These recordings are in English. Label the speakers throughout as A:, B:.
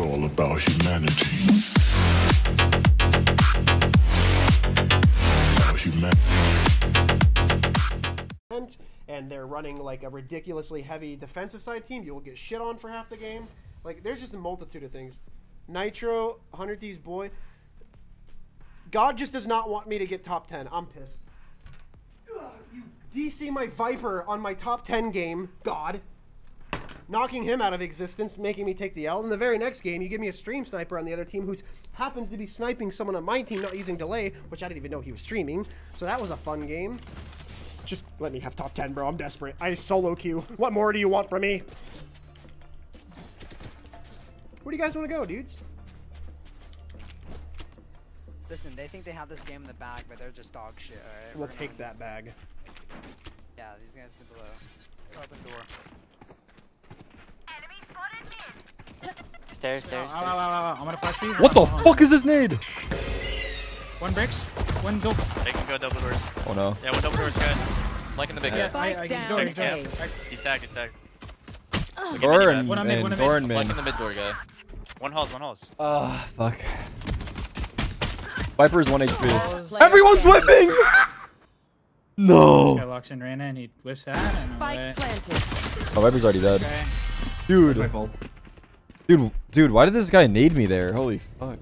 A: all about humanity.
B: And they're running like a ridiculously heavy defensive side team, you will get shit on for half the game. Like there's just a multitude of things. Nitro, 100 Thieves boy. God just does not want me to get top 10. I'm pissed. Ugh, you DC my Viper on my top 10 game, God. Knocking him out of existence, making me take the L. In the very next game, you give me a stream sniper on the other team who happens to be sniping someone on my team, not using delay, which I didn't even know he was streaming. So that was a fun game. Just let me have top 10, bro. I'm desperate. I solo queue. What more do you want from me? Where do you guys want to go, dudes?
C: Listen, they think they have this game in the bag, but they're just dog shit, alright?
B: We'll take that bag.
C: Yeah, these guys are below. Open door.
D: Stairs, stairs,
E: Ow,
D: stairs.
E: ow, ow, ow, ow. I'm gonna flash you.
F: What the
E: Hold
F: fuck is this nade?
E: One bricks. One go.
G: They can go double doors.
F: Oh no.
G: Yeah, one double doors, guys. Flanking the big
E: Yeah,
G: guy.
E: I, I, he's doing, he's doing.
G: Yeah. He's tagged, he's tagged.
F: Door and,
E: One on mid, one
F: and
E: on mid.
F: door and
G: Flanking the mid door guy. One halls, one halls.
F: Ah, fuck. Viper's 1 HP.
C: Player
F: Everyone's
C: standing.
F: whipping!
E: This guy
F: No!
E: locks in Reyna and he whiffs that and
H: Spike planted.
F: Oh, Viper's already dead.
E: Okay.
F: Dude.
I: my fault.
F: Dude, dude, why did this guy nade me there? Holy fuck.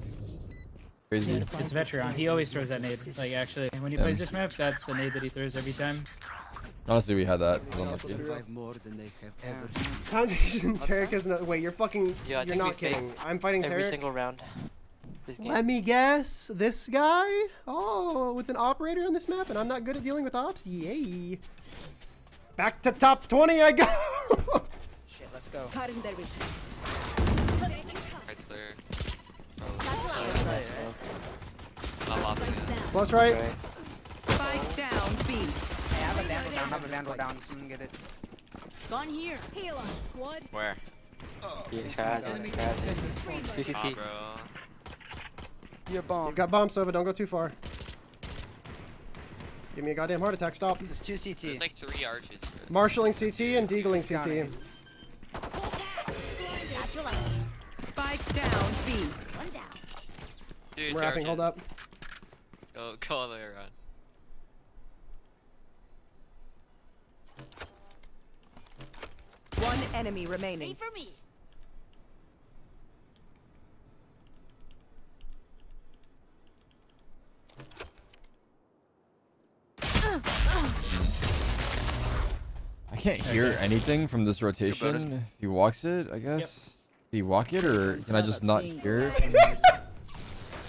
F: Crazy.
E: It's Vetreon. He always throws that nade. Like actually, when he
F: Yeah.
E: plays this map, that's the nade that he throws every time.
F: Honestly, we had that. It was unlucky.
J: Survive more than they have ever
B: Foundation Tarik is not. Wait, you're fucking.
D: Yeah, I
B: you're
D: think
B: not kidding. I'm fighting
D: Every
B: Tarik.
D: single round. This game.
B: Let me guess. This guy? Oh, with an operator on this map, and I'm not good at dealing with ops? Yay. Back to top 20 I go!
C: Shit, let's go.
H: Cutting their vision.
G: Right's clear.
D: Let's go.
G: Not lobbying.
B: Plus right.
D: Sorry.
H: Spike down B.
C: Hey, I have a vandal down, I have a vandal down. Someone get it.
H: Gone here. Heal on squad.
G: Where?
D: Yeah, this guy has it. This guy has
G: Ah,
C: You're bomb.
B: Got bombs, Sova. Don't go too far. Give me a goddamn heart attack. Stop.
C: There's two CT.
G: There's like three arches.
B: Marshalling CT and deagling
C: Scouting.
B: CT.
H: Spike down B. One down.
G: Dude,
B: wrapping. Hold up.
G: arches. Go, go all the way around.
H: One enemy remaining.
K: for me.
F: I can't hear anything from this rotation. He walks it, I guess. Do you walk it, or can I just not hear it?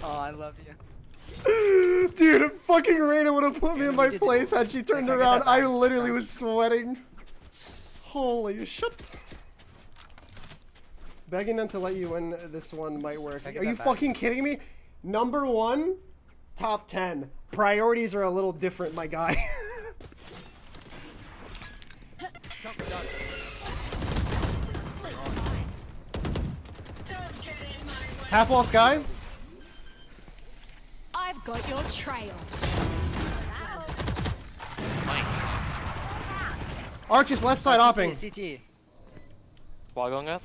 C: Oh, I love you.
B: Dude, if fucking Reyna would have put me in my place had she turned
C: If I get
B: around. I literally was sweating. Holy shit. Begging them to let you in this one might work. Are you fucking kidding me? Number one, top 10. Priorities are a little different, my guy. Half wall sky.
K: I've got your trail.
B: Arches left side opping.
C: CT.
D: Wall going up.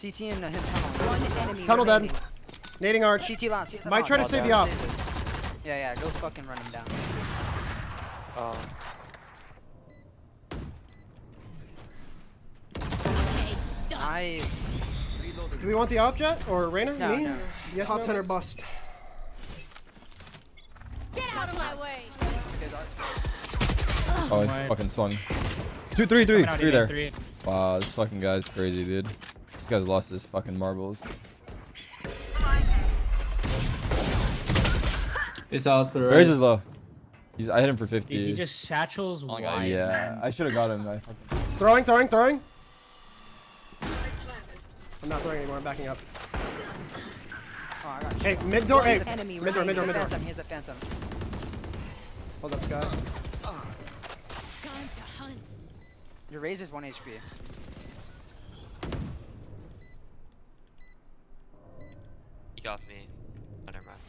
C: CT and uh, him tunnel.
H: One enemy
B: Tunnel dead. Nading arch.
C: CT last. He's
B: Might try to
C: last.
B: save
C: Yeah,
B: the op.
C: Yeah, yeah, go fucking run him down.
D: Oh.
C: Nice.
B: Do we want the object or Reyna?
C: No,
B: Me?
C: no.
B: Yes, top 10 or bust.
K: Get out of my way.
F: Oh, it
E: Right.
F: fucking swung. Two, three, three,
E: Coming out
F: three
E: in
F: there.
E: Three.
F: Wow, this fucking guy's crazy, dude. This guy's lost his fucking marbles.
I: It's out to the
F: Where's his low? He's, I hit him for
E: Dude,
F: 50.
E: he just satchels oh
G: my God.
E: wide.
F: yeah,
E: man.
F: I should have got him. I fucking...
B: Throwing, throwing, throwing. I'm not throwing anymore. I'm backing up.
C: Oh, I got.
B: Hey, mid door. Hey,
H: Enemy
B: mid door, mid door, mid door.
C: phantom. He's a phantom.
B: Hold up, Scott.
K: Time to hunt.
C: Your raise is 1 HP.
G: He got me. Oh, never mind.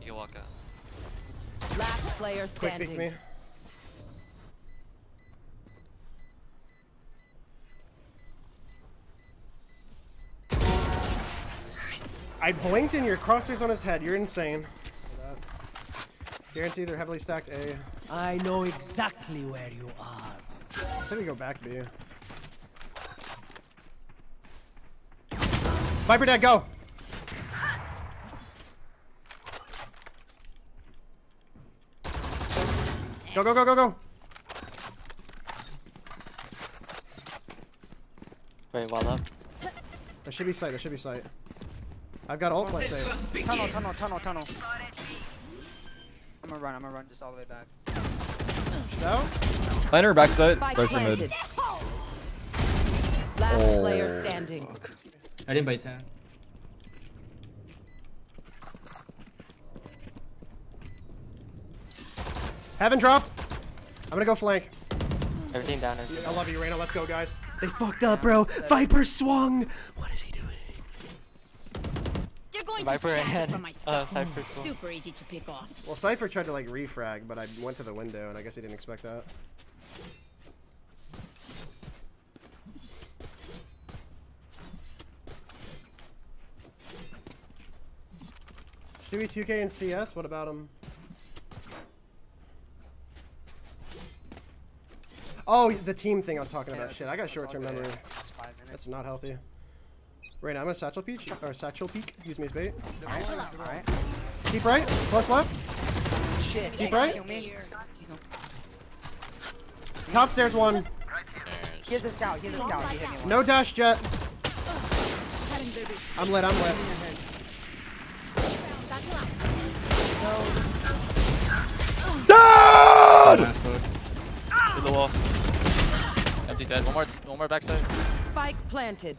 G: You can walk out.
H: Last player standing.
B: Quick peek me. I blinked and your crosshairs on his head. You're insane. Guarantee they're heavily stacked A.
I: I know exactly where you are.
B: I said we go back B. Viper dead, go! Go, go, go, go, go!
D: Wait, wall up.
B: There should be sight, there should be sight. I've got ult, let's say.
C: Tunnel, tunnel, tunnel, tunnel. I'm gonna run, I'm gonna run just all the way back.
B: She's out.
F: Liner backside.
H: Spike
F: Dark mid.
H: planted. Last
F: Oh.
H: player standing.
E: I didn't bite 10.
B: Haven't dropped. I'm gonna go flank.
D: Everything down. Everything
B: I love you, Reyna. Let's go, guys. They fucked up, bro. Viper swung. What is he doing?
K: They're going
D: Viper
K: to
D: ahead.
K: for my
D: Uh,
K: stuff.
D: Cypher still.
K: Super easy to pick off.
B: Well, Cypher tried to like refrag, but I went to the window, and I guess he didn't expect that. Stewie 2K and CS. What about him? Oh, the team thing I was talking
C: Yeah,
B: about. Shit,
C: just-
B: I got
C: it's
B: short-term memory.
C: It's.
B: That's not healthy. Right now, I'm gonna satchel peek or satchel peek. Use me as bait.
C: Alright, alright.
B: Keep right. Plus left.
C: Shit,
B: Keep right.
C: Kill me.
B: Top stairs one.
C: He has a scout, he has a scout. He hit me once.
B: No dash jet. I'm lit. I'm lit.
F: Dead!
G: Through the wall. Empty dead. One more. One more backside.
H: Spike planted.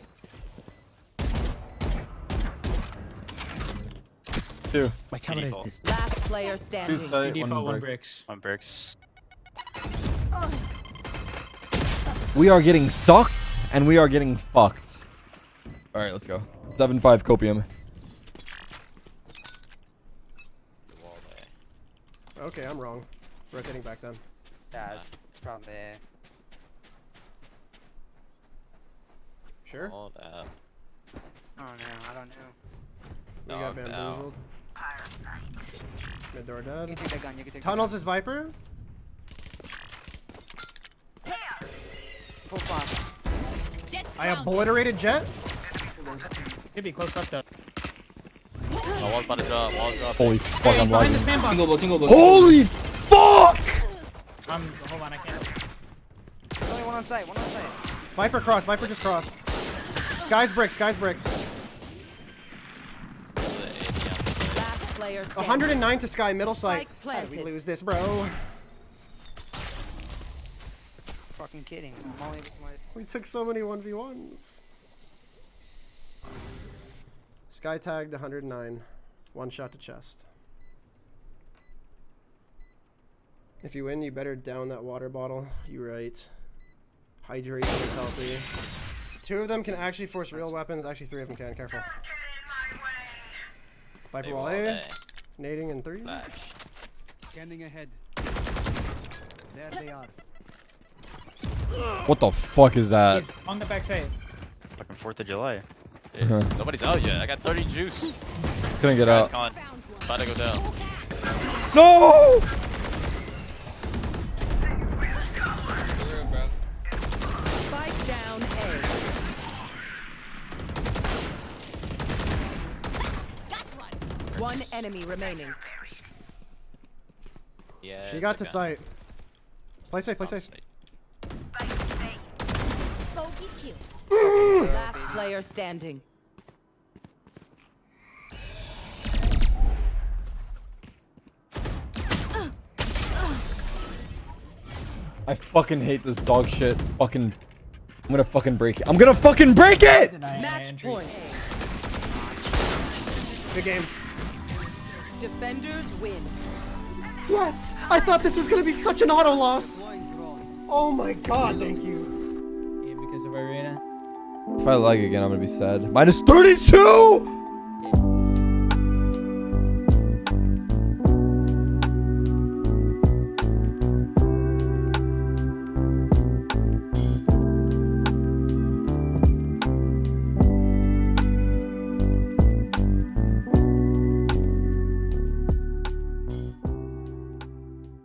F: Two.
I: My camera is this.
H: Last player standing.
F: sight, uh,
E: Default
F: one
E: one bricks.
G: One bricks.
F: We are getting sucked, and we are getting fucked. All right, let's go. Seven five copium.
G: The wall there.
B: Okay, I'm wrong. Rotating back then.
C: Yeah, it's, it's probably.
B: Sure.
G: Wall down.
C: Oh don't I don't know.
B: We got
G: Dog down.
B: Bamboozled. Mid door
C: You can take that gun, you can take
B: Tunnels is Viper.
C: Full flash.
K: Jet's
B: I obliterated jet.
E: Could be close up though.
G: Oh, wall's about to drop. Wall's drop.
F: Holy fuck, I'm
E: Behind
F: lagging.
E: this man box.
L: Single blow, single blow.
F: Holy fuck!
E: Um, hold on, I can't.
C: There's only one on site, one on site.
B: Viper crossed. Viper just crossed. Sky's bricks. Sky's bricks.
H: Last player
B: 109 to Sky middle sight. How did we lose this, bro?
C: Fucking kidding. I'm only my.
B: We took so many 1v1s. Sky tagged 109. One shot to chest. If you win, you better down that water bottle. You right. Hydration is healthy. Two of them can actually force real weapons. Actually, three of them can. Careful. Viper
G: They
B: wall
G: wall
B: A. Nading in three.
G: Flash.
J: Scanning ahead. There they are.
F: What the fuck is that?
E: He's on the backside.
G: Fucking 4th of July. Dude, nobody's out yet. I got 30 juice.
F: Couldn't get out.
G: gone. About to go down.
F: No!
H: Spike down A. One enemy remaining.
G: Yeah.
B: She got to
G: gun.
B: sight. Play safe. Play safe.
G: sight.
K: Bogey.
H: Last player standing.
F: I fucking hate this dog shit. Fucking. I'm gonna fucking break it. I'm gonna fucking break it!
H: Match point.
B: Good game.
H: Defenders win.
B: Yes! I thought this was gonna be such an auto loss. Oh my god, thank you.
E: Yeah, because of Arena.
F: If I lag again, I'm gonna be sad. Minus 32!